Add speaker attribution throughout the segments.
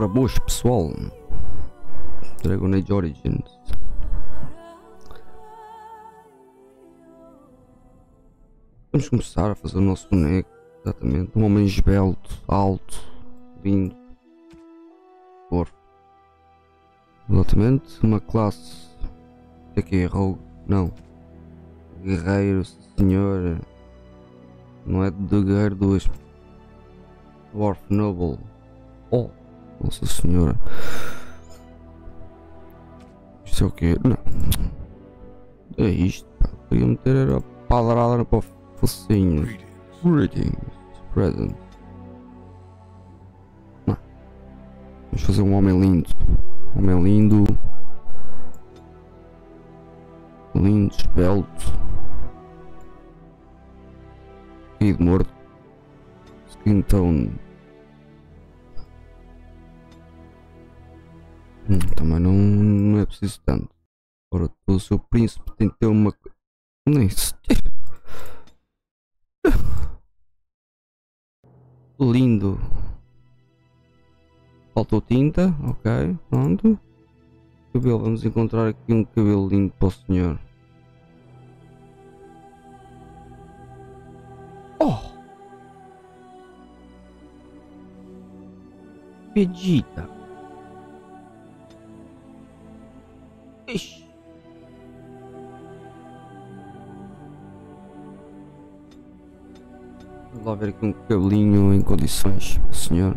Speaker 1: Ora boas pessoal, Dragon Age Origins. Vamos começar a fazer o nosso boneco, exatamente, um homem esbelto, alto, lindo, forte. Exatamente, uma classe, é que é, rogue? Não, guerreiro, senhor, não é de guerreiro 2, Dwarf Noble, oh, nossa senhora. Isto é o quê? Não. É isto. Podia meter a padrada para o focinho. Greetings. Present. Vamos fazer um homem lindo. Um homem lindo. Lindo, esbelto. E de morto. Skin tone. Hum, também não, não é preciso tanto. Ora, o seu príncipe tem que ter uma. Nem se. Lindo. Faltou tinta, ok, pronto. Cabelo, vamos encontrar aqui um cabelo lindo para o senhor. Oh! Vegeta. Ixi. Vamos lá ver aqui um cabelinho em condições, senhor.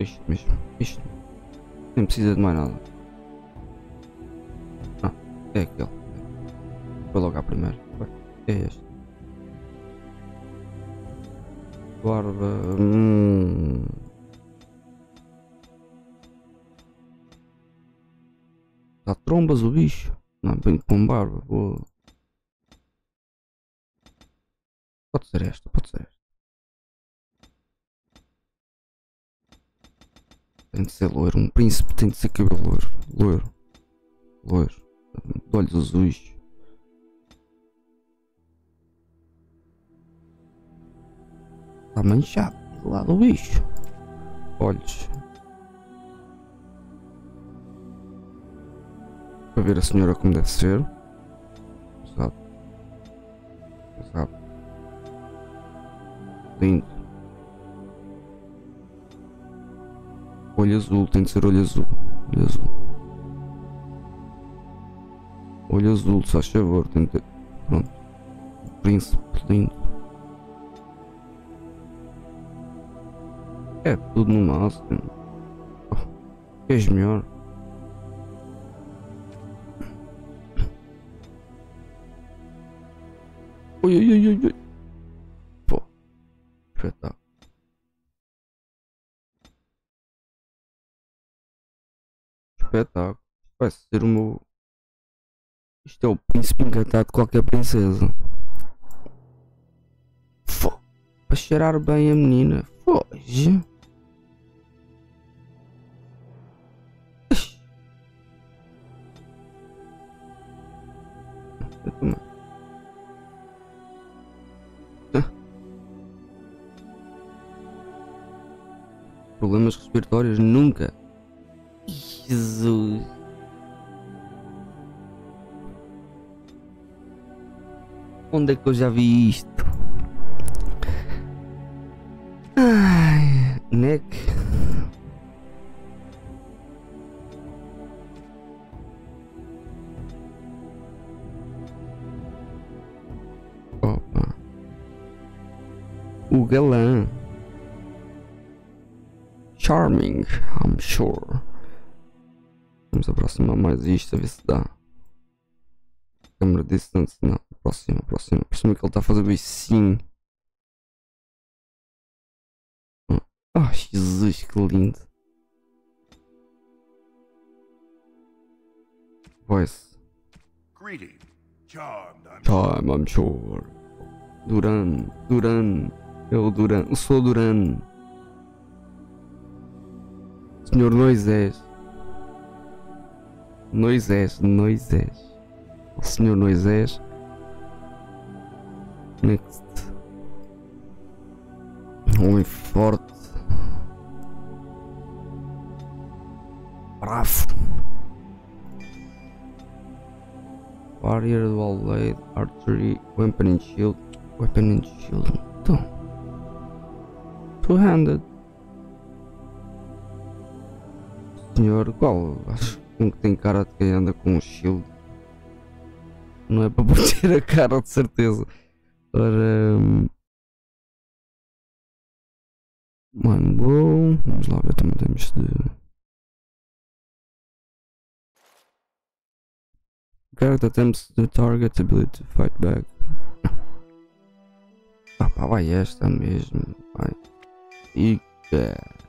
Speaker 1: Isto mesmo, isto. Nem precisa de mais nada. Ah, é aquele. Vou logo à primeira. É este. Barba. Hum. Trombas o bicho. Não, bem com barba. Boa. Pode ser esta, pode ser esta. Tem de ser loiro. Um príncipe tem de ser cabelo loiro. Loiro. Loiro. De olhos azuis. Está manchado. Do lado do bicho. Olhos. Para ver a senhora como deve ser. Exato. Exato. Lindo. Olho azul, tem de ser olho azul. Olho azul. Olho azul, se faz favor, tem de ter. Pronto. Príncipe, lindo. É tudo no máximo. Oh, és melhor. Ui, ui, ui, ui, ui. Pô. Espetáculo. Espetáculo. Vai ser o meu. Isto é o príncipe encantado de qualquer princesa. Fô. Para cheirar bem a menina. Foge. Problemas respiratórios nunca. Jesus. Onde é que eu já vi isto? Ai, neck. Opa. O galã. Charming, I'm sure. Vamos aproximar mais isto a ver se dá. Câmera distance, não. Aproxima, aproxima. Aproxima que ele está a fazer beicinho. Ah, Jesus, que lindo. Voice.
Speaker 2: Greeting, charmed, I'm
Speaker 1: Time, I'm sure. Duran, Duran. O Duran. Eu sou Duran. Senhor Moisés. Moisés, Moisés. O Senhor Moisés. Next. homem forte. Bravo. Warrior, dual blade, archery, weapon and shield. Weapon and shield. Então. Two-handed. Senhor, qual? Acho um que tem cara de quem anda com um shield. Não é para bater a cara de certeza. Ora. hum, Mano, bom. Vamos lá ver também temos de. Character attempts the target's ability to fight back. Ah pá, vai esta mesmo. Vai. Fica.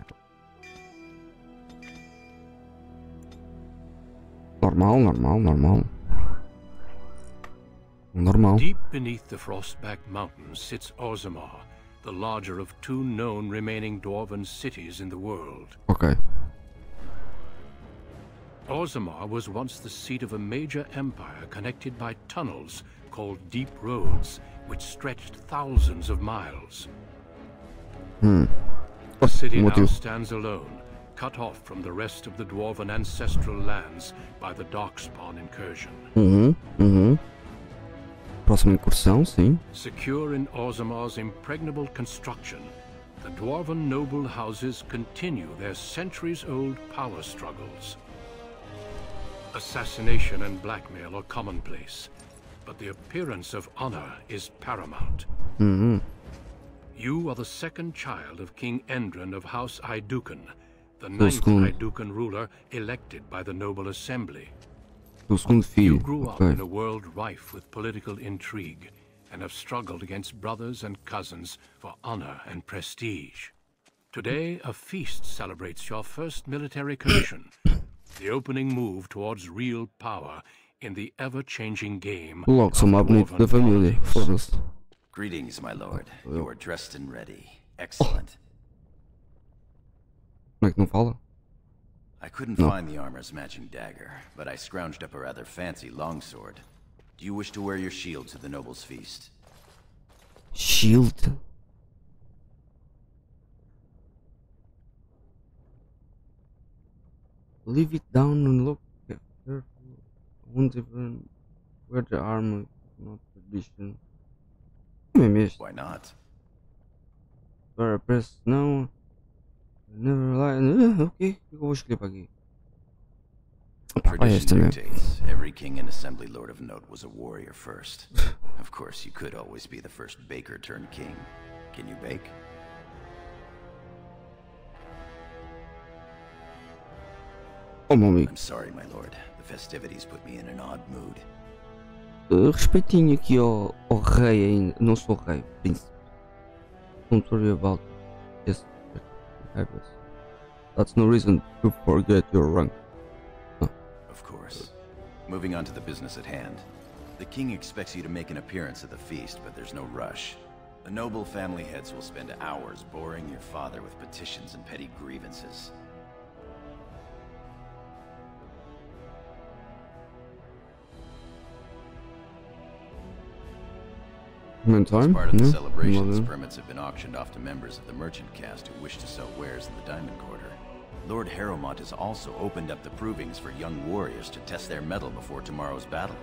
Speaker 1: Normal, normal, normal. Normal.
Speaker 3: Deep beneath the Frostback Mountains sits Orzammar, the larger of two known remaining dwarven cities in the world.
Speaker 1: Ok.
Speaker 3: Orzammar was once the seat of a major empire connected by tunnels called Deep Roads, which stretched thousands of miles.
Speaker 1: Hmm.
Speaker 3: The city now stands alone, cut off from the rest of the dwarven ancestral lands by the Darkspawn incursion. Mm-hmm, mm-hmm.
Speaker 1: Uhum, uhum. Próxima incursão, sim.
Speaker 3: Secure in Orzammar's impregnable construction, the dwarven noble houses continue their centuries-old power struggles. Assassination and blackmail are commonplace, but the appearance of honor is paramount.
Speaker 1: Uhum.
Speaker 3: You are the second child of King Endrin of House Aeducan, the ninth
Speaker 1: segundo.
Speaker 3: Aeducan ruler elected by the noble assembly. You grew up in a world rife with political intrigue and have struggled against brothers and cousins for honor and prestige. Today, a feast celebrates your first military commission, the opening move towards real power in the ever-changing game
Speaker 1: Logo, sou
Speaker 3: of
Speaker 1: mais bonito da
Speaker 3: dwarven
Speaker 1: família.
Speaker 3: politics.
Speaker 1: Foda-se.
Speaker 4: Greetings, my lord. You are dressed and ready. Excellent.
Speaker 1: Como que não fala?
Speaker 4: I couldn't
Speaker 1: No.
Speaker 4: find the armor's matching dagger, but I scrounged up a rather fancy longsword. Do you wish to wear your shield to the noble's feast?
Speaker 1: Shield. Leave it down and look careful. Won't even wear the armor. Not tradition.
Speaker 4: Why not?
Speaker 1: Para press não. Never lie. Ok. O que eu vou escolher para aqui? Opa, vai esta
Speaker 4: Tradition
Speaker 1: mesmo.
Speaker 4: dictates every king and assembly lord of note was a warrior first. of course, you could always be the first baker turned king. Can you bake?
Speaker 1: Oh meu amigo.
Speaker 4: I'm sorry, my lord. The festivities put me in an odd mood.
Speaker 1: Uh, respeitinho aqui ao, ao rei ainda. Não sou rei, príncipe. Don't worry about this. That's no reason to forget your rank.
Speaker 4: Of course. Moving on to the business at hand. The king expects you to make an appearance at the feast, but there's no rush. The noble family heads will spend hours boring your father with petitions and petty grievances.
Speaker 1: Meantime,
Speaker 4: As part of the
Speaker 1: yeah,
Speaker 4: celebrations, permits have been auctioned off to members of the merchant caste who wish to sell wares in the Diamond Quarter. Lord Harrowmont has also opened up the provings for young warriors to test their mettle before tomorrow's battle.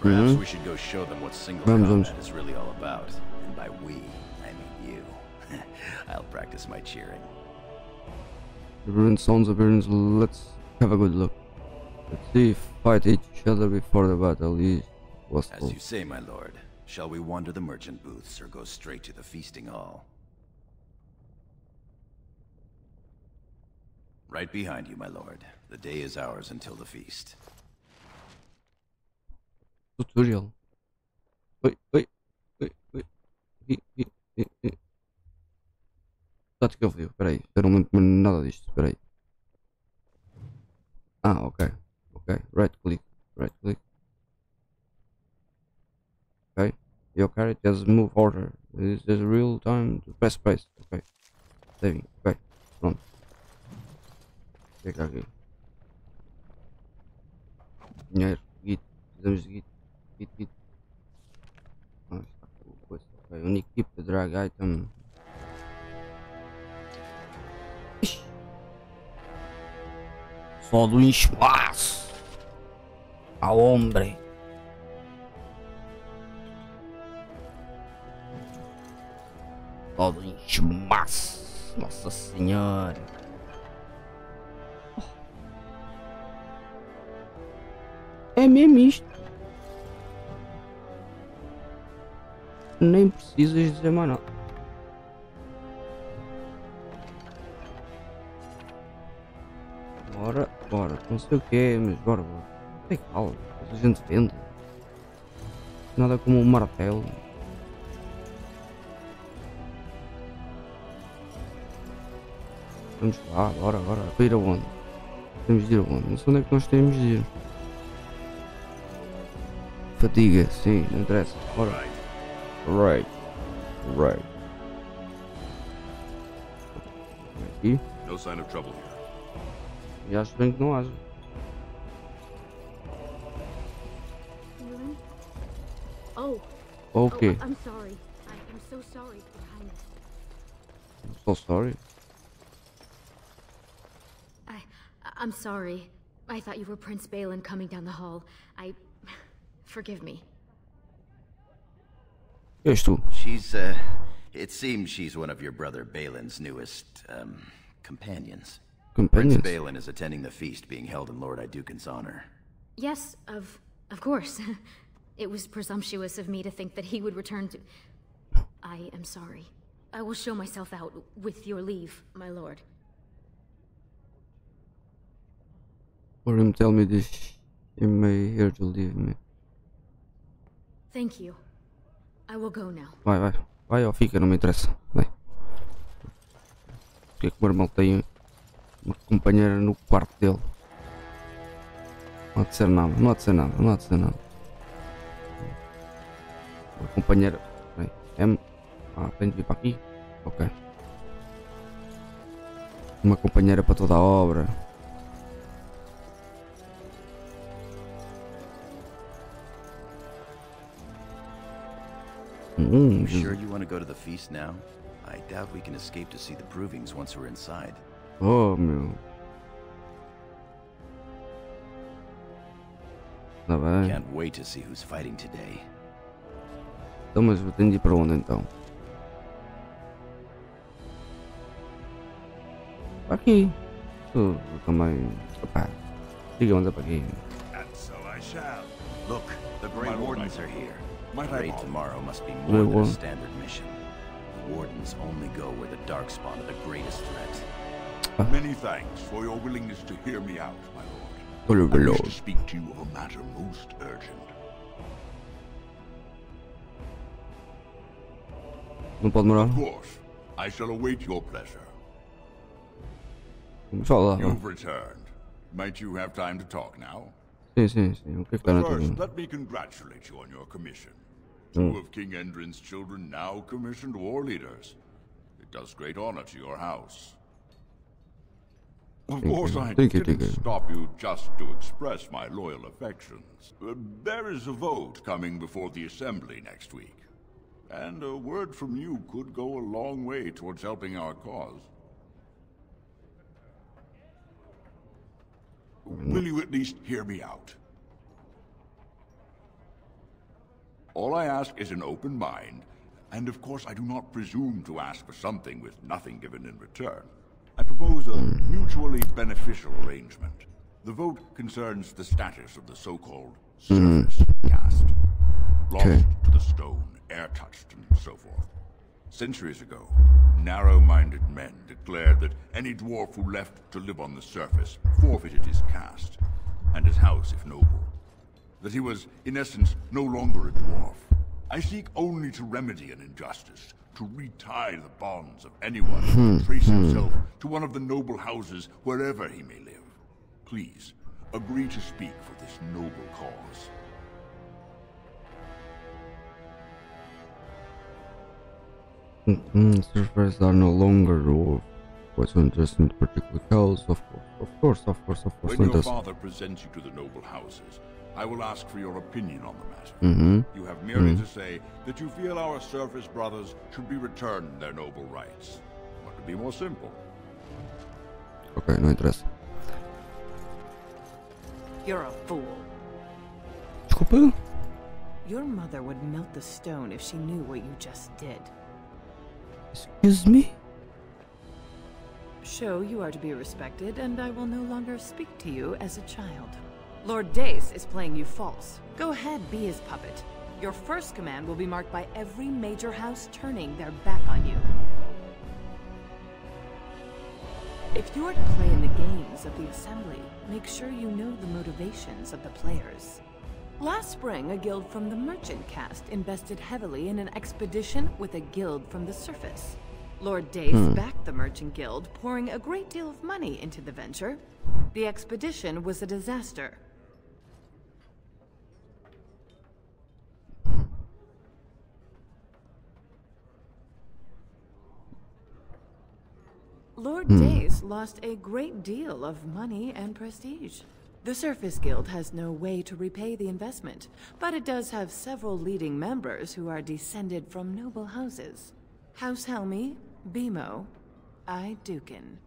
Speaker 4: Perhaps
Speaker 1: Mhm.
Speaker 4: we should go show them what single
Speaker 1: Vamos,
Speaker 4: combat is really all about. And by we, I mean you. I'll practice my cheering.
Speaker 1: Different sounds appearance. Let's have a good look. Let's see if fight each other before the battle is was
Speaker 4: As you say, my lord, shall we wander the merchant booths or go straight to the feasting hall? Right behind you, my lord. The day is ours until the feast.
Speaker 1: Tutorial. Oi, oi, oi, oi. Ih, ih, ih, ih. Tática frio, peraí. Eu não lembro nada disto, peraí. Ah, ok. Ok. Right click. Right click okay? Your characters move order this is real time to press space okay. Saving. Okay. Run. Tekrar gel hayır git Gidemiş, git git git okay only keep the drag item. Iş solu iş var a hombre. Todo em espaço. Nossa senhora. É mesmo isto. Nem precisas dizer mais nada. Bora, bora, não sei o que é, mas bora, bora. Calma, a gente vende. Nada como um martelo. Vamos lá, bora, bora. Para ir aonde? Temos de ir aonde? Não sei onde é que nós temos de ir. Fatiga, sim, não interessa. Bora. Right. Right. Aqui.
Speaker 2: No sign of trouble here.
Speaker 1: E acho bem que não haja.
Speaker 5: Oh,
Speaker 1: Ou
Speaker 5: oh, I'm sorry. I am so sorry, Your Highness.
Speaker 1: So sorry.
Speaker 5: I'm sorry. I thought you were Prince Bhelen coming down the hall. I, forgive me.
Speaker 1: És tu.
Speaker 4: She's, uh, it seems she's one of your brother Bhelen's newest, um, companions. Prince Bhelen is attending the feast being held in Lord Aeducan's honor.
Speaker 5: Yes, of, of course. it was presumptuous of me to think that he would return to. I am sorry. I will show myself out with your leave, my lord.
Speaker 1: For him tell me this, you may here to leave me.
Speaker 5: Thank you. I will go now.
Speaker 1: Vai, vai. Vai ou fica, não me interessa. Vai. Porque é que o meu irmão tem uma companheira no quarto dele? Não há de ser nada, não há de ser nada, não há de ser nada. Uma companheira. Peraí, M. Ah, tenho de vir para aqui? Ok. Uma companheira para toda a obra. Hum,
Speaker 4: You sure you want to go to the feast now? I doubt we can escape to see the provings once we're inside.
Speaker 1: Oh meu. Tá bem.
Speaker 4: Can't wait to see who's fighting today.
Speaker 1: Então, mas eu tenho de ir para onde então? Para aqui. Eu, eu também. Opa. Diga onde é para aqui.
Speaker 2: And so I shall.
Speaker 4: Look, the Grey Wardens are here.
Speaker 2: Might
Speaker 4: The
Speaker 2: I
Speaker 4: raid tomorrow must be more than a standard mission. Wardens only go where the Darkspawn are the greatest threat. Ah.
Speaker 2: Many thanks for your willingness to hear me out, my lord.
Speaker 1: Olha o
Speaker 2: I wish to speak to you of a matter most urgent.
Speaker 1: Não pode demorar?
Speaker 2: Of course, I shall await your pleasure.
Speaker 1: Vamos falar.
Speaker 2: You've returned. Might you have time to talk now?
Speaker 1: Que está
Speaker 2: But first, let me congratulate you on your commission. Two of King Endrin's children now commissioned war leaders. It does great honor to your house. Of course. I didn't stop you just to express my loyal affections. Uh, there is a vote coming before the Assembly next week. And a word from you could go a long way towards helping our cause. Will you at least hear me out? All I ask is an open mind, and of course I do not presume to ask for something with nothing given in return. I propose a mutually beneficial arrangement. The vote concerns the status of the so-called surface caste. Lost
Speaker 1: Okay.
Speaker 2: to the stone, air-touched, and so forth. Centuries ago, narrow-minded men declared that any dwarf who left to live on the surface forfeited his caste, and his house if noble. That he was, in essence, no longer a dwarf. I seek only to remedy an injustice, to retie the bonds of anyone who hmm, trace hmm. himself to one of the noble houses wherever he may live. Please, agree to speak for this noble cause.
Speaker 1: Hmm, mm, surface are no longer of was interest in particular cause, of course, of course, of course, of course,
Speaker 2: When your father presents you to the noble houses, I will ask for your opinion on the matter.
Speaker 1: Mm-hmm.
Speaker 2: You have merely to say that you feel our surface brothers should be returned their noble rights. What could be more simple?
Speaker 1: Ok, no interest.
Speaker 6: You're a fool.
Speaker 1: Desculpa.
Speaker 6: Your mother would melt the stone if she knew what you just did.
Speaker 1: Excuse me?
Speaker 6: Show you are to be respected, and I will no longer speak to you as a child. Lord Dace is playing you false. Go ahead, be his puppet. Your first command will be marked by every major house turning their back on you. If you are to play in the games of the Assembly, make sure you know the motivations of the players. Last spring, a guild from the Merchant caste invested heavily in an expedition with a guild from the surface. Lord Dace hmm. backed the Merchant Guild, pouring a great deal of money into the venture. The expedition was a disaster. Lord Dace lost a great deal of money and prestige. The Surface Guild has no way to repay the investment, but it does have several leading members who are descended from noble houses. House Helmi, Bemot, I Dukin.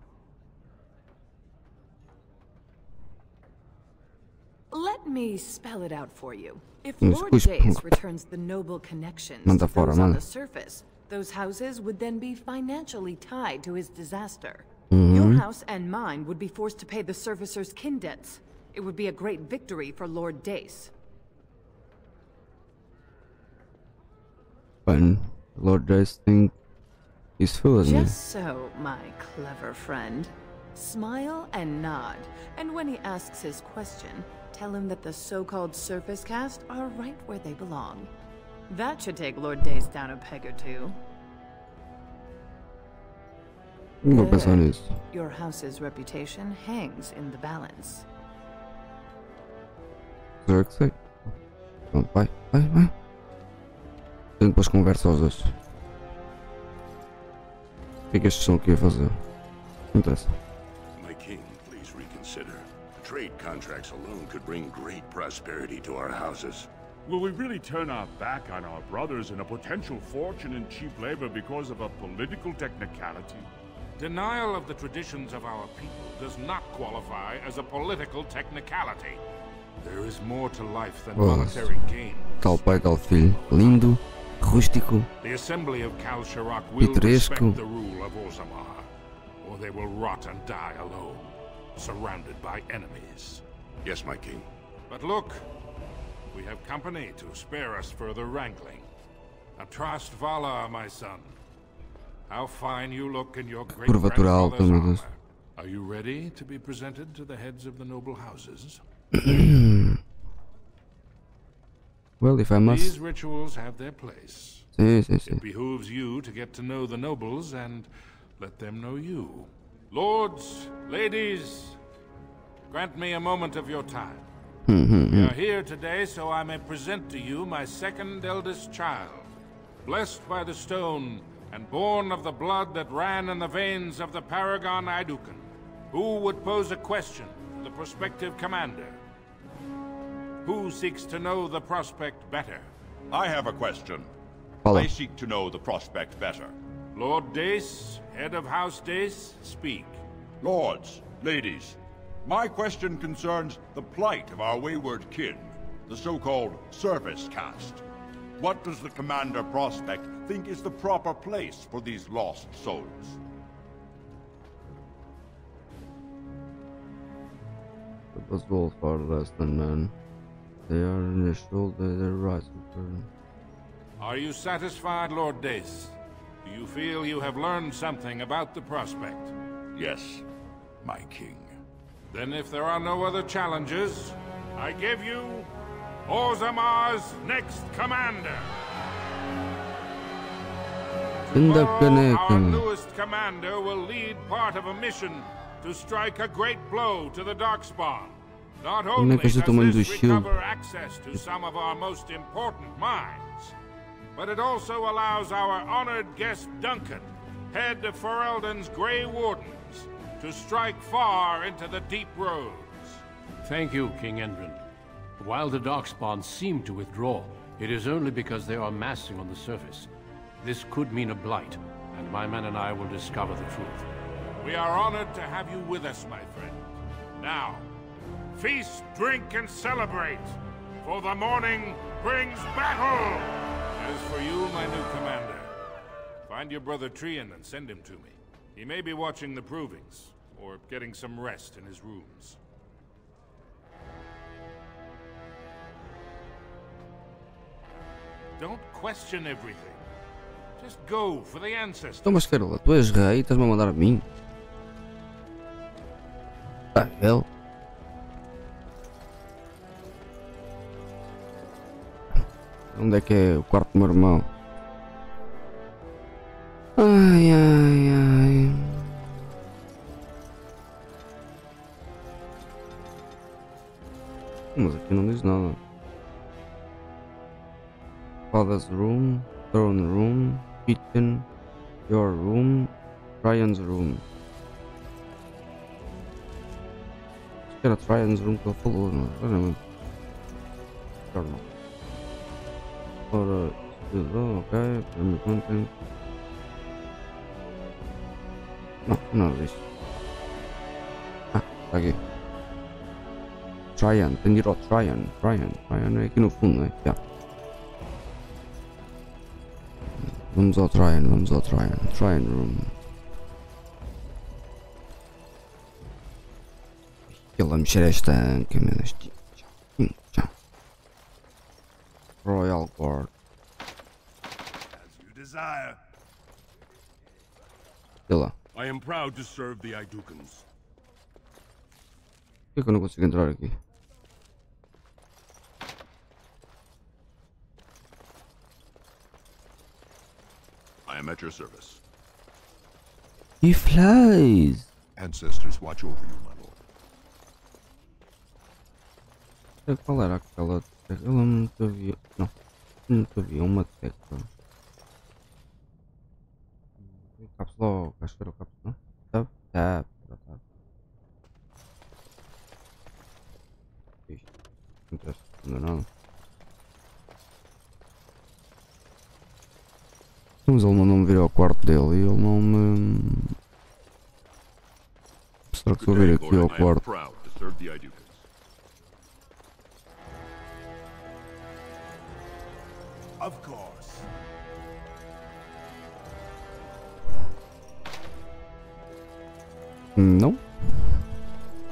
Speaker 6: Let me spell it out for you. If Lord Dace returns the noble connections to those on the surface, those houses would then be financially tied to his disaster.
Speaker 1: Mm-hmm.
Speaker 6: Your house and mine would be forced to pay the servicer's kin debts. It would be a great victory for Lord Dace.
Speaker 1: Mano, Lord Dice tem. Isso foda-me.
Speaker 6: Just so, my clever friend. Smile and nod, and when he asks his question, tell him that the so-called surface cast are right where they belong. That should take Lord Dace down a peg or two.
Speaker 1: Não vou pensar
Speaker 6: Good. Your house's reputation hangs in the balance.
Speaker 1: Sou eu que sei. Pronto, vai, vai, vai. Tenho depois conversa aos dois. O que é que estes estão aqui a fazer? Não interessa.
Speaker 7: My king, please reconsider. Trade contracts alone could bring great prosperity to our houses.
Speaker 8: Will we really turn our back on our brothers and a potential fortune in cheap labor because of a political technicality?
Speaker 9: Denial of the traditions of our people does not qualify as a political technicality. There is more to life than
Speaker 1: oh,
Speaker 9: monetary gain.
Speaker 1: Tal pai, tal filho. Lindo, rústico.
Speaker 9: The Assembly of Kal-Sharok will
Speaker 1: Pitoresco.
Speaker 9: respect the rule of Orzammar, or they will rot and die alone, surrounded by enemies.
Speaker 7: Yes, my king.
Speaker 9: But look, we have company to spare us further wrangling. Atrast Vala, my son. How fine you look in your great
Speaker 1: curvatura alta,
Speaker 9: grandfather's armor. Are you ready to be presented to the heads of the noble houses?
Speaker 1: Well, if I must.
Speaker 9: These rituals have their place.
Speaker 1: Sim, sim, sim.
Speaker 9: It behooves you to get to know the nobles and let them know you. Lords, ladies, grant me a moment of your time. Mm-hmm. We are here today so I may present to you my second eldest child, blessed by the stone and born of the blood that ran in the veins of the Paragon Aeducan. Who would pose a question to the prospective commander? Who seeks to know the prospect better?
Speaker 2: I have a question.
Speaker 1: Fala.
Speaker 2: I seek to know the prospect better.
Speaker 9: Lord Dace, head of House Dace, speak.
Speaker 2: Lords, ladies, my question concerns the plight of our wayward kin, the so-called service caste. What does the Commander Prospect think is the proper place for these lost souls?
Speaker 1: It was all far less than men. They are in the shoulder, their rising turn.
Speaker 9: Are you satisfied, Lord Dace? Do you feel you have learned something about the prospect?
Speaker 2: Yes, my king.
Speaker 9: Then if there are no other challenges, I give you Orzammar's next commander.
Speaker 1: Ainda
Speaker 9: Tomorrow,
Speaker 1: caneca,
Speaker 9: our newest commander will lead part of a mission to strike a great blow to the Darkspawn. Not only does
Speaker 1: o tamanho do
Speaker 9: this recover access to some of our most important mines, but it also allows our honored guest Duncan, head of Ferelden's Grey Wardens, to strike far into the deep roads.
Speaker 3: Thank you, King Endrin. While the Darkspawn seem to withdraw, it is only because they are massing on the surface. This could mean a blight, and my men and I will discover the truth.
Speaker 9: We are honored to have you with us, my friend. Now,
Speaker 8: Feast, drink, and celebrate, for the morning brings battle!
Speaker 9: As for you, my new commander, find your brother Trian and send him to me. He may be watching the provings, or getting some rest in his rooms. Don't question everything. Just go for the ancestors.
Speaker 1: Então, mas Carola, tu és rei e estás-me a mandar a mim? Ah, hell. Onde é que é o quarto do meu irmão? Ai, ai, ai. Father's room, throne room, kitchen, your room, Ryan's room. Que era Ryan's room é? Olha, Melhor não. Ora, primeiro content. Não, nada disso. Ah, aqui. Tryon, ao Tryon, Tryon, Tryon é aqui no fundo, não é? Yeah. Vamos ao Tryon, vamos ao Tryon, Tryon Room. Ele a mexer esta anca, meu Deus. Royal Guard.
Speaker 10: As you desire.
Speaker 1: E lá.
Speaker 8: I am proud to serve the Idukans.
Speaker 1: Por que, que eu não consigo entrar aqui?
Speaker 2: At your service.
Speaker 1: He flies!
Speaker 2: Ancestors watch over you, my lord.
Speaker 1: Qual era aquela tecla? Eu nunca vi. Não. Nunca vi uma tecla. Caps logo. Acho que era o caps, não? Tab? Tab. Era tab. Ixi. Não interessa. Não é Mas ele mandou-me vir ao quarto dele e ele não me. Será que eu vir aqui ao quarto?
Speaker 10: Of course.
Speaker 1: Não.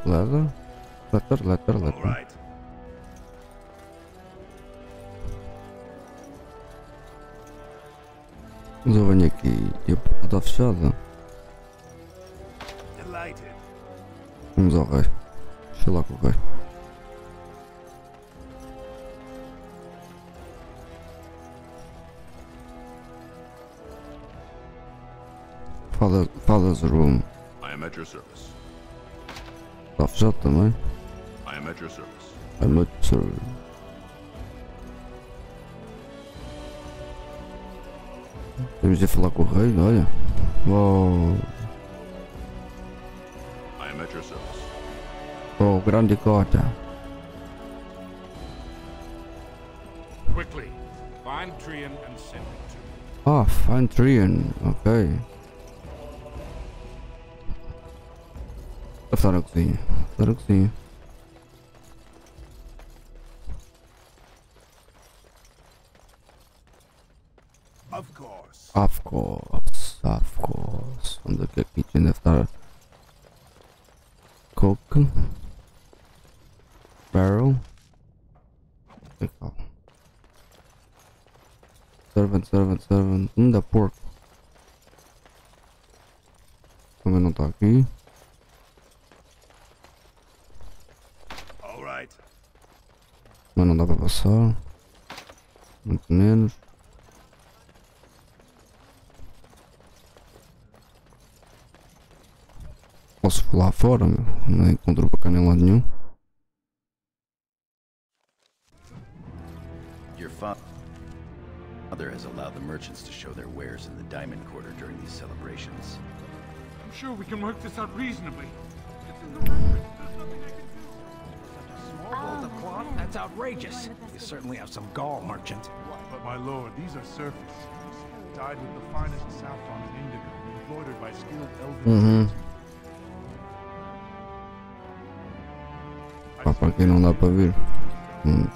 Speaker 1: Leather. Letter, letter,
Speaker 10: All
Speaker 1: Mas eu venho aqui e a porta está fechada. Vamos ao rei. Deixa lá com o rei. Father, father's room.
Speaker 2: I am at your service.
Speaker 1: Está fechado também.
Speaker 2: I am at your service.
Speaker 1: É muito serve. Temos de falar com o rei, olha.
Speaker 2: Your service.
Speaker 1: Oh, grande cota.
Speaker 9: Quickly, find Trian and send to me.
Speaker 1: Ah, Fine Trian, ok. Deve estar na cozinha. Deve estar na cozinha. A kitchen
Speaker 4: celebrations.
Speaker 8: I'm sure we can work this out reasonably.
Speaker 11: Roll the cloth? That's outrageous. You certainly have some gall, merchant.
Speaker 8: But my lord, these are surface. Dyed with the finest saffron and indigo, embroidered by skilled elven
Speaker 1: Mhm.
Speaker 8: tradesmen.
Speaker 1: Pá, para quem não dá para ver. Hum.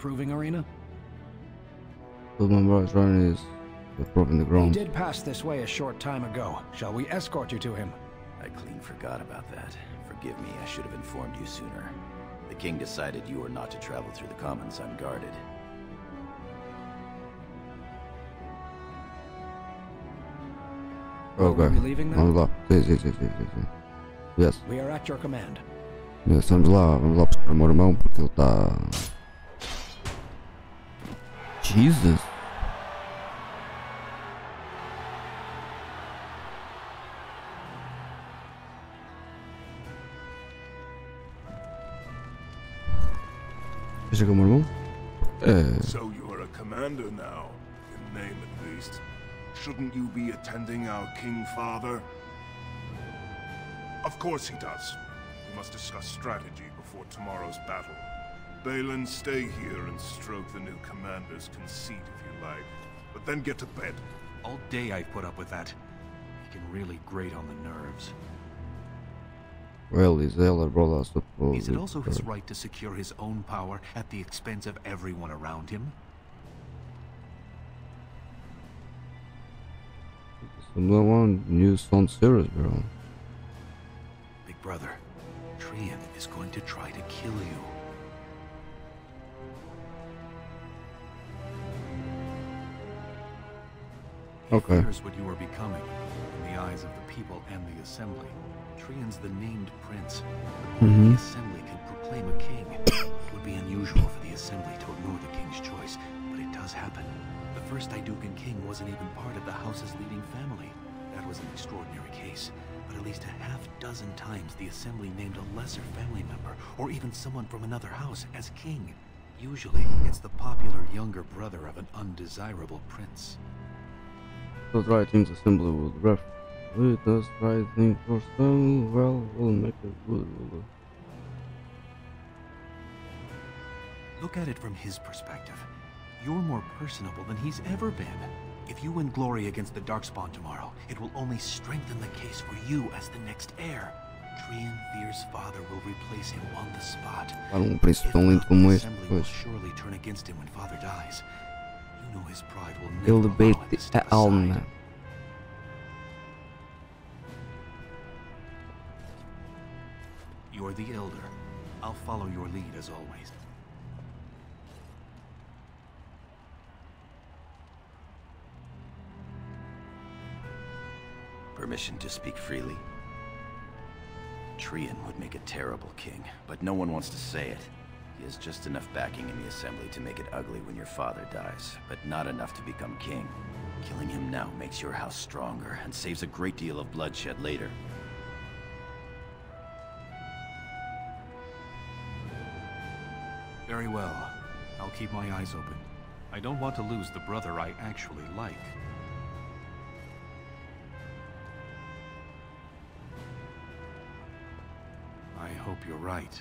Speaker 11: Proving arena?
Speaker 1: The member Ryan is proving the
Speaker 11: He did pass this way a short time ago. Shall we escort you to him?
Speaker 4: I clean forgot about that. Forgive me, I should have informed you sooner. The king decided you were not to travel through the commons unguarded.
Speaker 1: Ok.
Speaker 11: Are we leaving.
Speaker 1: Yes.
Speaker 11: We are at your command.
Speaker 1: yes. Vamos lá, vamos lá buscar o meu irmão porque ele está. Jesus! Chega o meu irmão? É.
Speaker 10: So you're a commander now, in name at least. Shouldn't you be attending our King Father? Of course he does. We must discuss strategy before tomorrow's battle. Bhelen, stay here and stroke the new commander's conceit if you like. But then get to bed.
Speaker 11: All day I've put up with that. He can really grate on the nerves.
Speaker 1: Well, his elder brother supposed.
Speaker 12: Is it also his right to secure his own power at the expense of everyone around him?
Speaker 1: Someone new sound serious, bro.
Speaker 12: Big brother, Trian is going to try to kill you. He
Speaker 1: Okay.
Speaker 12: fears what you are becoming in the eyes of the people and the Assembly. Trian's the named prince, only
Speaker 1: Mhm.
Speaker 12: the Assembly can proclaim a king. it would be unusual for the Assembly to ignore the king's choice, but it does happen. The first Aeducan king wasn't even part of the house's leading family. That was an extraordinary case. But at least a half dozen times the Assembly named a lesser family member, or even someone from another house, as king. Usually, it's the popular younger brother of an undesirable prince.
Speaker 1: Those right things assembly would ref. It does right thing for some, well, we'll make it good.
Speaker 12: Look at it from his perspective. You're more personable than he's ever been. If you win glory against the Darkspawn tomorrow, it will only strengthen the case for you as the next heir. Trian Fear's father will replace him on the spot.
Speaker 1: Para um príncipe tão lindo como
Speaker 12: the
Speaker 1: este,
Speaker 12: Assembly will
Speaker 1: pois.
Speaker 12: surely turn against him when father dies. You know his pride will
Speaker 1: Ele
Speaker 12: never allow him to
Speaker 1: bete
Speaker 12: step
Speaker 1: a
Speaker 12: aside.
Speaker 1: alma.
Speaker 12: You're the elder. I'll follow your lead as always.
Speaker 4: Permission to speak freely? Trian would make a terrible king, but no one wants to say it. He has just enough backing in the Assembly to make it ugly when your father dies, but not enough to become king. Killing him now makes your house stronger and saves a great deal of bloodshed later.
Speaker 12: Very well. I'll keep my eyes open. I don't want to lose the brother I actually like. I hope you're right,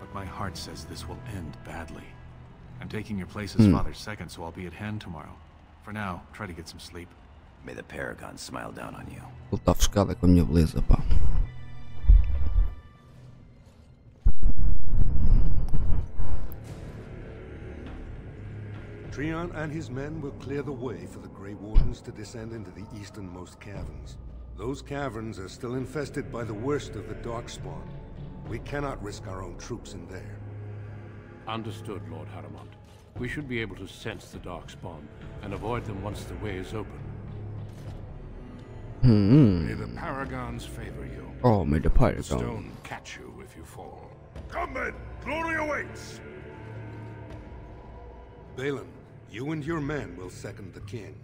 Speaker 12: but my heart says this will end badly. I'm taking your place as
Speaker 1: Hmm.
Speaker 12: father's second, so I'll be at hand tomorrow. For now, try to get some sleep.
Speaker 4: May the Paragon smile down on you.
Speaker 1: Ele está ofuscado com a minha beleza, pá.
Speaker 13: Trian and his men will clear the way for the Grey Wardens to descend into the easternmost caverns. Those caverns are still infested by the worst of the Darkspawn. We cannot risk our own troops in there.
Speaker 3: Understood, Lord Harrowmont. We should be able to sense the Darkspawn and avoid them once the way is open.
Speaker 1: Hmm.
Speaker 9: May the Paragons favor you.
Speaker 1: Oh, may the
Speaker 9: The
Speaker 1: Paragon.
Speaker 9: stone catch you if you fall.
Speaker 10: Come then, glory awaits!
Speaker 13: Bhelen, you and your men will second the king,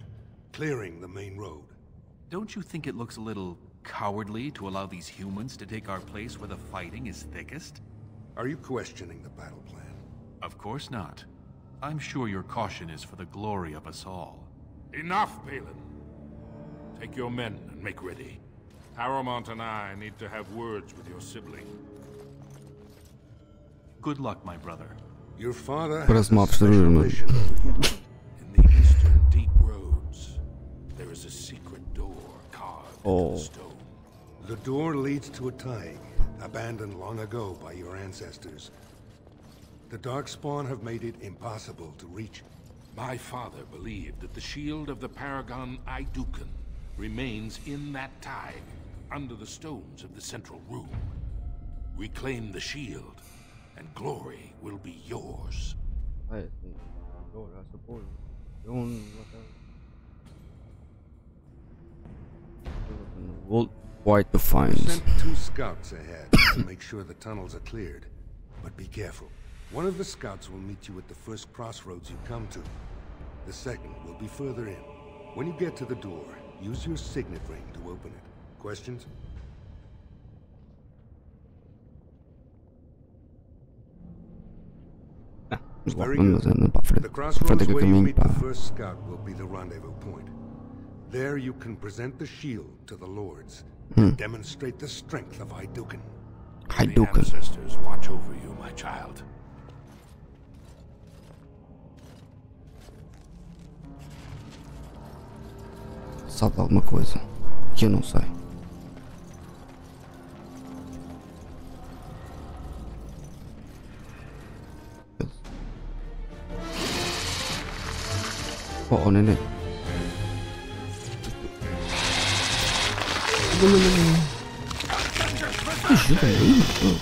Speaker 13: clearing the main road.
Speaker 12: Don't you think it looks a little cowardly to allow these humans to take our place where the fighting is thickest?
Speaker 13: Are you questioning the battle plan?
Speaker 12: Of course not. I'm sure your caution is for the glory of us all.
Speaker 9: Enough, Bhelen. Take your men and make ready. Harrowmont and I need to have words with your sibling.
Speaker 12: Good luck, my brother.
Speaker 13: Your father has a special mission.
Speaker 9: In the eastern deep roads, there is a secret door carved
Speaker 1: oh.
Speaker 9: into the stone.
Speaker 13: The door leads to a thaig, abandoned long ago by your ancestors. The Darkspawn have made it impossible to reach.
Speaker 9: My father believed that the shield of the Paragon Aeducan remains in that thaig, under the stones of the central room. Reclaim the shield, and glory will be yours.
Speaker 1: I suppose. We'll quite the find.
Speaker 13: Sent two scouts ahead to make sure the tunnels are cleared. But be careful. One of the scouts will meet you at the first crossroads you come to. The second will be further in. When you get to the door, use your signet ring to open it. Questions? Very good. The crossroads where you meet the first scout will be the rendezvous point. There you can present the shield to the lords
Speaker 1: Hmm.
Speaker 13: demonstrate the strength of Aeducan.
Speaker 1: Aeducan.
Speaker 9: The ancestors watch over you, my child.
Speaker 1: Sabe alguma coisa que eu não sei. Oh, oh neném. Ajuda aí, mano.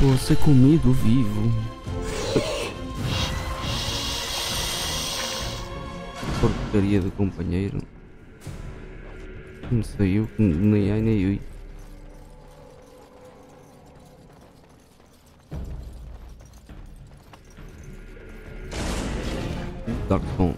Speaker 1: Vou ser comido vivo. Porcaria de companheiro. Não saiu nem ai nem ui. Toma.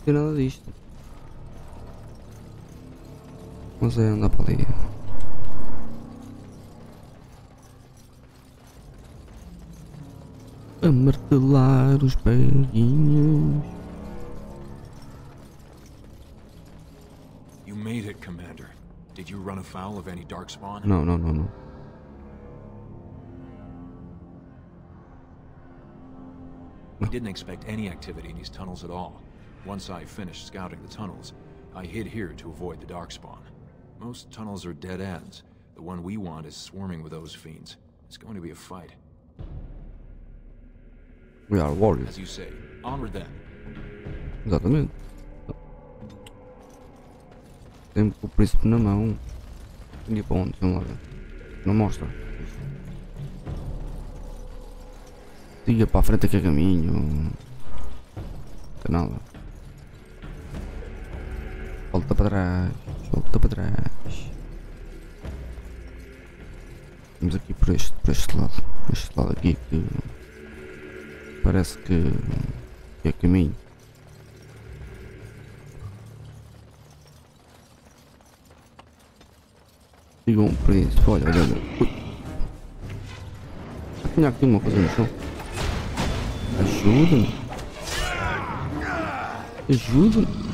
Speaker 1: Não pedi nada disto. Mas é andar para ali. A martelar os peguinhos.
Speaker 12: You made it, Commander. Did you run afoul of any Darkspawn?
Speaker 1: Não, não, não, não.
Speaker 12: We didn't expect any activity in these tunnels at all. Once I finished scouting the tunnels, I hid here to avoid the Darkspawn. Most tunnels are dead ends. The one we want is swarming with those fiends. It's going to be a fight.
Speaker 1: We are warriors.
Speaker 12: As you say, onward then.
Speaker 1: Exatamente. Sempre com o príncipe na mão. E para onde? Vamos lá ver. Não mostra. Siga para a frente que é caminho. Não tem nada. Volta para trás. Volta para trás. Vamos aqui por este, por este lado. Por este lado aqui que parece que, é caminho. Diga um príncipe, olha, olha, olha. Tinha aqui uma coisa no chão. Ajuda-me. Ajuda-me.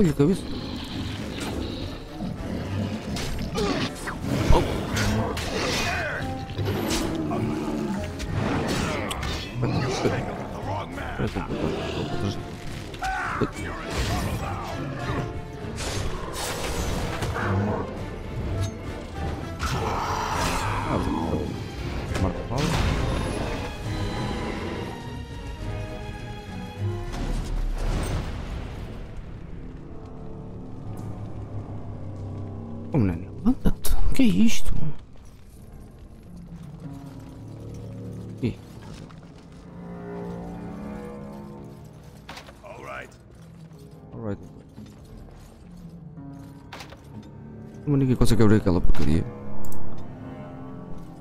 Speaker 1: Ah, olha a Ninguém consegue abrir aquela porcaria.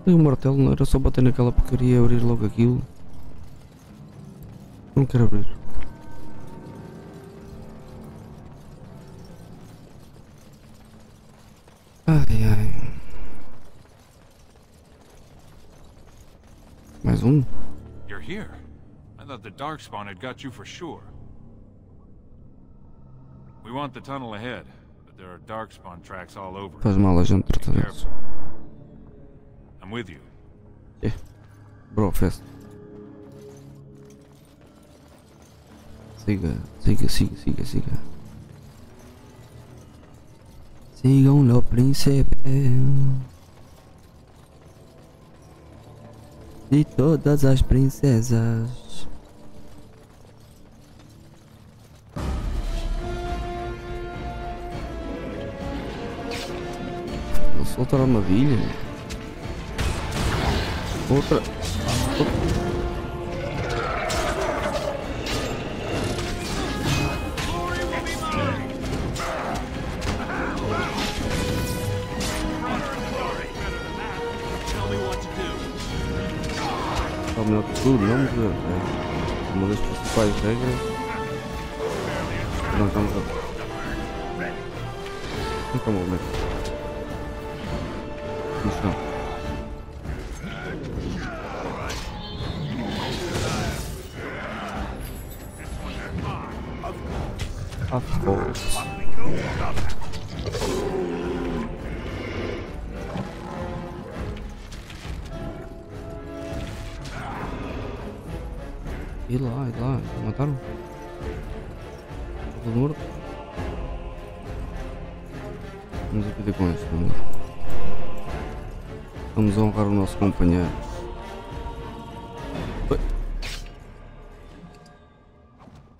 Speaker 1: Tem um martelo, não era só bater naquela porcaria e abrir logo aquilo. Não quero abrir. Ai ai. Mais um?
Speaker 14: You're here. I thought the Darkspawn had got you for sure. We want the tunnel ahead, but there are Darkspawn tracks all over.
Speaker 1: Faz mal a gente tratar disso.
Speaker 14: I'm with you.
Speaker 1: Yeah. Bro. Siga, siga, siga, siga, siga. Sigam lo príncipe. De todas as princesas. Vou soltar a armadilha. Outra. Está melhor que tudo, não me é uma das principais regras. Não estamos a. Fica um momento. Isso não. Of course. E lá, e lá, mataram? Todo morto? Vamos de com isso, vamos. Vamos honrar o nosso companheiro. Oi.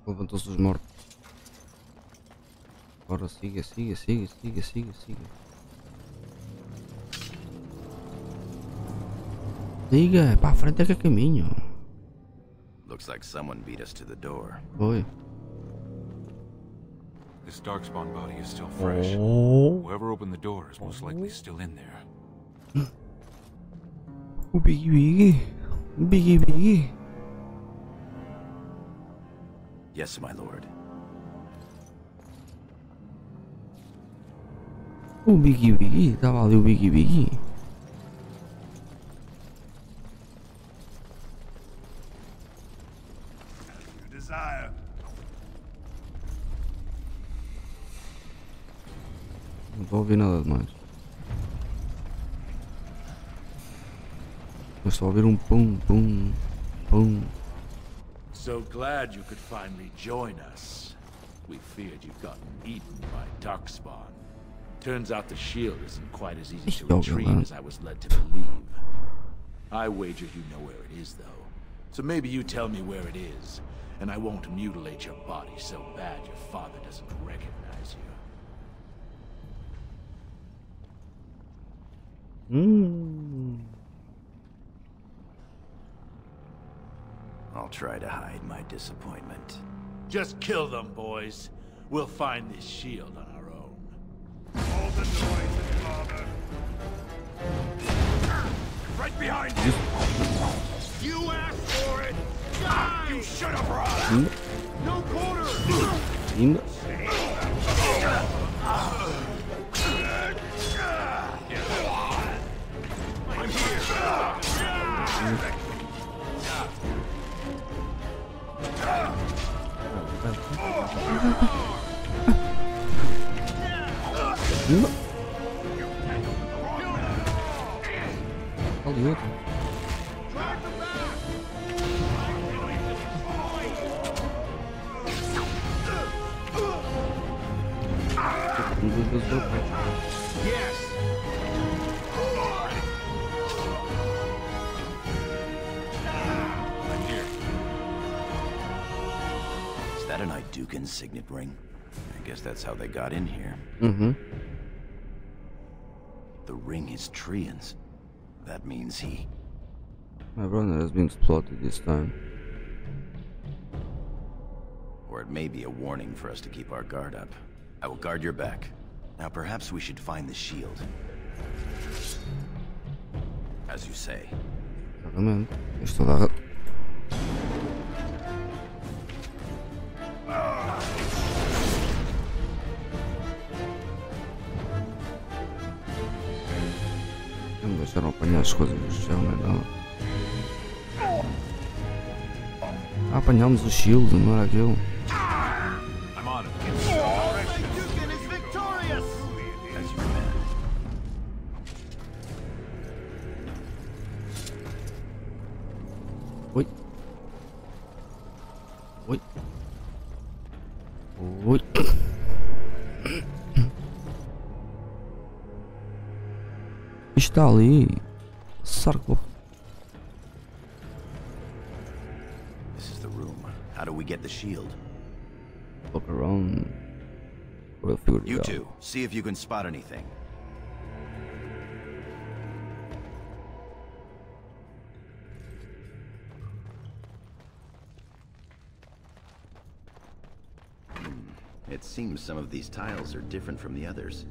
Speaker 1: Levantou-se dos mortos. Agora siga, siga, siga, siga, siga, siga. Siga, para frente é que é caminho.
Speaker 4: Looks like someone beat us to the door.
Speaker 1: Oi.
Speaker 14: This Darkspawn body is still fresh.
Speaker 1: Oh.
Speaker 14: Whoever opened the door is most likely still in there.
Speaker 1: O Biggie Biggie. Biggie Biggie.
Speaker 4: Yes, my lord.
Speaker 1: O Biggie Biggie. Estava ali o Biggie Biggie.
Speaker 10: You desire.
Speaker 1: Não estou a ouvir nada demais. Mas só ouvir um pum, pum, pum.
Speaker 15: So glad you could finally join us. We feared you'd gotten eaten by Darkspawn. Turns out the shield isn't quite as easy to retrieve as I was led to believe. I wager you know where it is, though. So maybe you tell me where it is, and I won't mutilate your body so bad your father doesn't recognize you.
Speaker 1: Hum.
Speaker 4: I'll try to hide my disappointment.
Speaker 15: Just kill them, boys. We'll find this shield on our own.
Speaker 10: All the noise, father.
Speaker 15: Right behind you! You asked for it! Die! You should have run! Hmm? No quarter! Hmm? Ainda.
Speaker 1: Ainda. Ali outro. Um dos
Speaker 4: that signet ring? I guess that's how they got in here.
Speaker 1: Uhum.
Speaker 4: The ring is Trian's. That means he...
Speaker 1: My brother has been spotted this time.
Speaker 4: Or it may be a warning for us to keep our guard up. I will guard your back. Now perhaps we should find the shield. As you say.
Speaker 1: Exatamente. Estou a coisas do chão, não é nada. Ah, apanhámos o shield, não era aquilo?
Speaker 4: I'm on it.
Speaker 15: Dukin is victorious!
Speaker 4: As you command.
Speaker 1: Oi. Oi. Oi. Está ali. Sarco.
Speaker 4: This is the room. How do we get the shield?
Speaker 1: Look around. We'll figure it
Speaker 4: You
Speaker 1: out.
Speaker 4: two, see if you can spot anything. Hmm, It seems some of these tiles are different from the others.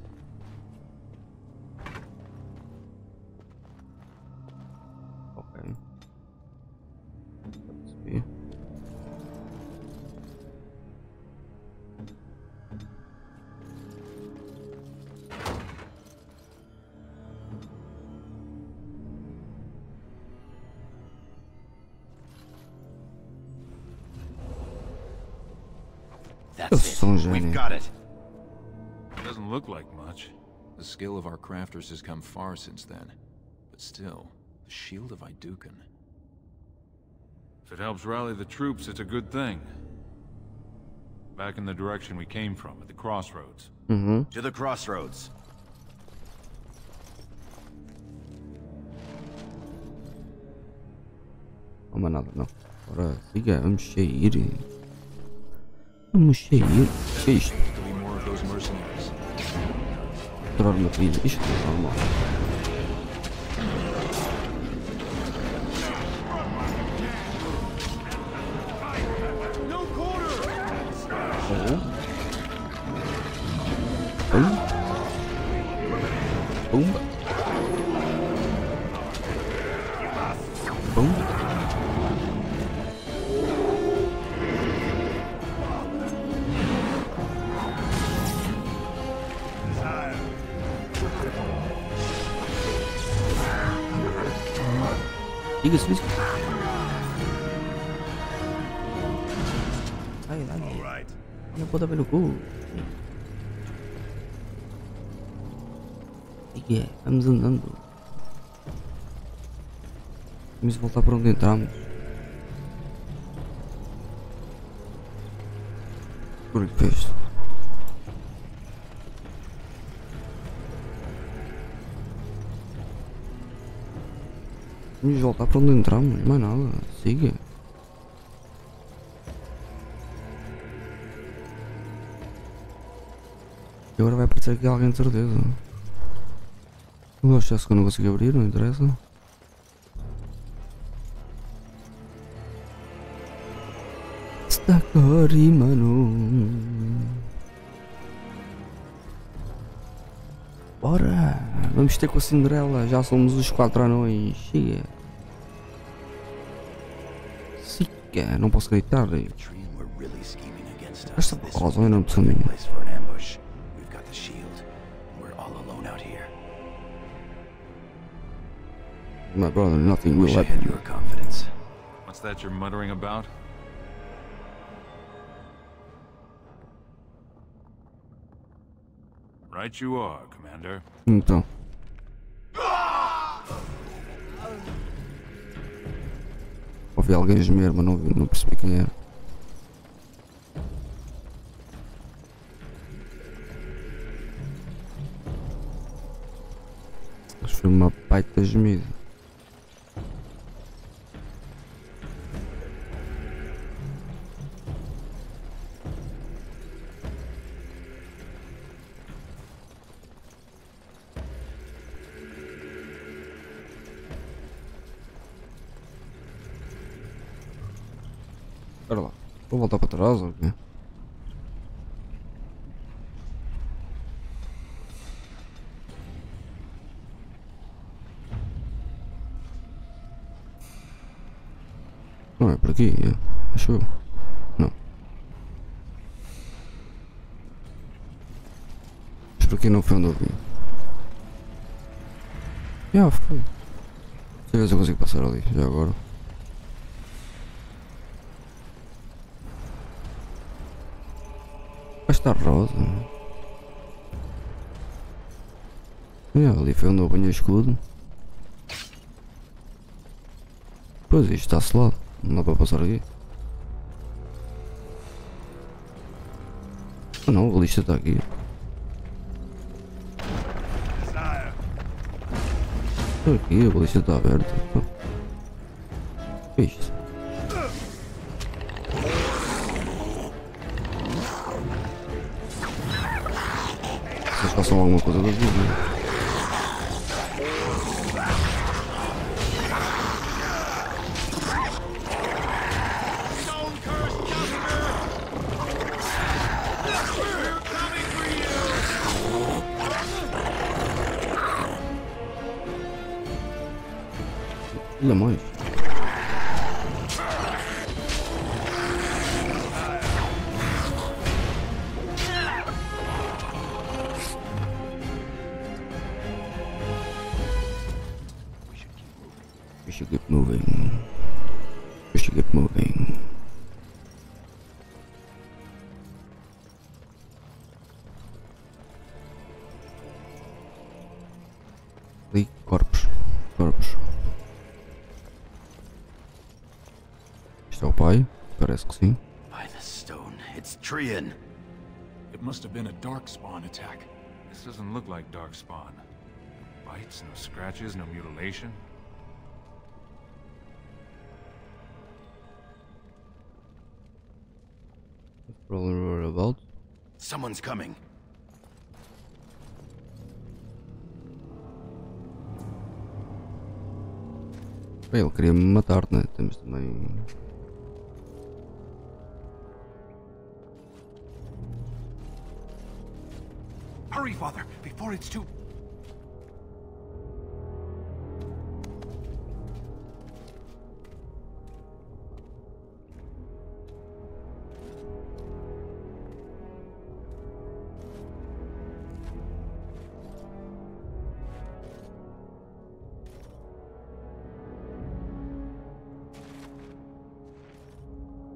Speaker 4: That's it.
Speaker 1: São
Speaker 4: We've got it.
Speaker 14: It Doesn't look like much. The skill of our crafters has come far since then. But still, the Shield of Aeducan. If it helps rally the troops, it's a good thing. Back in the direction we came from, at the crossroads.
Speaker 1: Mm-hmm.
Speaker 4: To the crossroads.
Speaker 1: Não mais nada, não. Agora siga,
Speaker 12: bu
Speaker 1: şeyi değiştir. Duralım yapayım. İşte normal. Que? Vamos andando. Vamos voltar para onde entramos. Por que fez? Vamos voltar para onde entramos, mais nada. Siga. E agora vai aparecer aqui alguém de certeza. Eu acho que eu não consigo abrir, não interessa. Está cori, mano. Bora! Vamos ter com a Cinderela, já somos os quatro anões. Chega! Sica! Não posso gritar. Esta
Speaker 4: be
Speaker 1: não precisa
Speaker 4: perfect
Speaker 1: minha. My brother, nothing will
Speaker 4: Wish I
Speaker 1: happen.
Speaker 4: had your confidence.
Speaker 14: What's that you're muttering about? Right you are, Commander.
Speaker 1: Então. Ouvi alguém gemer, mas não, vi- não percebi quem era. Acho que foi uma baita gemida. Vou voltar para trás ou quê? Não é por aqui, é. acho eu. Não. Mas por aqui não foi onde eu vim. Já foi. Deixa eu ver se eu consigo passar ali, já agora. Esta rosa. É, ali foi onde eu apanhei o escudo. Pois isto está selado, não dá para passar aqui. Ah não, a lista está aqui. Aqui, a balista está aberta. Isto? façam alguma coisa da vida. ele é
Speaker 14: mais. Have been a Darkspawn attack. This doesn't look like Darkspawn. No bites, no scratches, no mutilation.
Speaker 1: Probably we're about.
Speaker 4: Someone's coming.
Speaker 1: Bem, ele queria me
Speaker 11: Hurry, father, before it's too...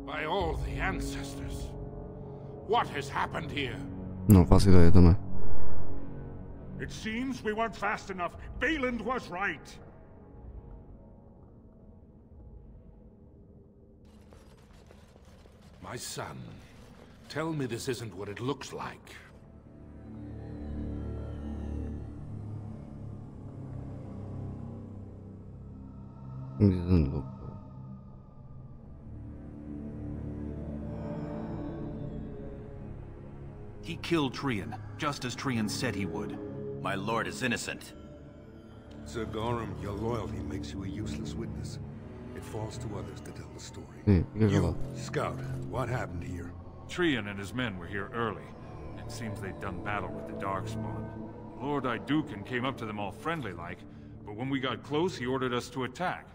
Speaker 9: By all the ancestors. What has happened here?
Speaker 1: Não faço ideia também.
Speaker 8: It seems we weren't fast enough. Bhelen was right.
Speaker 9: My son, tell me this isn't what it looks like.
Speaker 1: It doesn't look.
Speaker 12: He killed Trian, just as Trian said he would.
Speaker 4: My lord is innocent.
Speaker 13: Sir Gorim, your loyalty makes you a useless witness. It falls to others to tell the story.
Speaker 1: Sim,
Speaker 13: You. Scout, what happened here?
Speaker 14: Trian and his men were here early. It seems they'd done battle with the Darkspawn. Lord Aeducan came up to them all friendly-like, but when we got close, he ordered us to attack.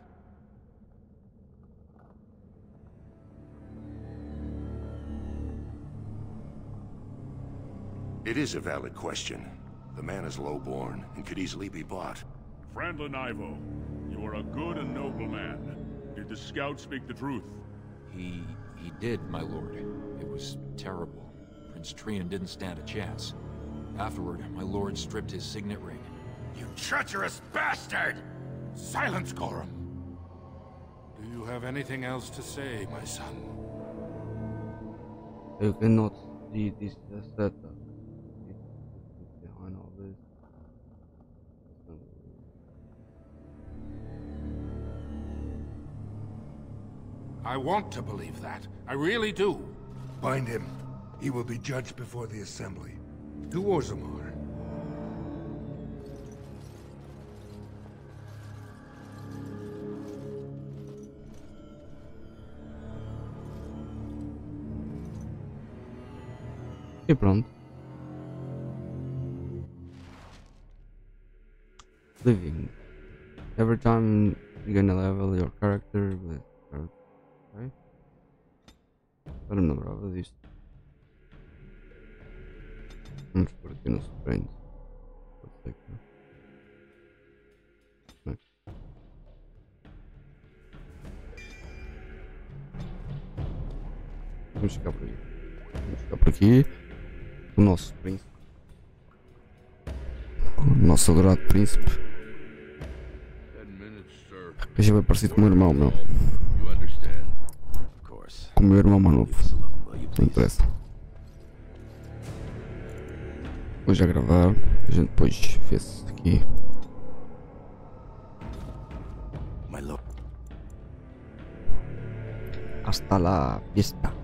Speaker 16: It is a valid question. The man is low-born and could easily be bought.
Speaker 8: Frandlin Ivo, you are a good and noble man. Did the scout speak the truth?
Speaker 12: He... he did, my lord. It was terrible. Prince Trian didn't stand a chance. Afterward, my lord stripped his signet ring.
Speaker 9: You treacherous bastard! Silence, Gorim! Do you have anything else to say, my son?
Speaker 1: You cannot see this setup.
Speaker 9: I want to believe that. I really do.
Speaker 13: Bind him. He will be judged before the Assembly. To Orzammar.
Speaker 1: E pronto. Living. Every time you're gonna level your character with Eu não me lembrava disto. Vamos por aqui no sprint. Pode ser que não. Vamos ficar por aqui. Vamos ficar por aqui. O nosso príncipe. O nosso adorado príncipe. Eu já vai parecido com o meu irmão, meu. Com o meu irmão. Não interessa. Vou já gravar. A gente depois vê-se aqui. Hasta la vista.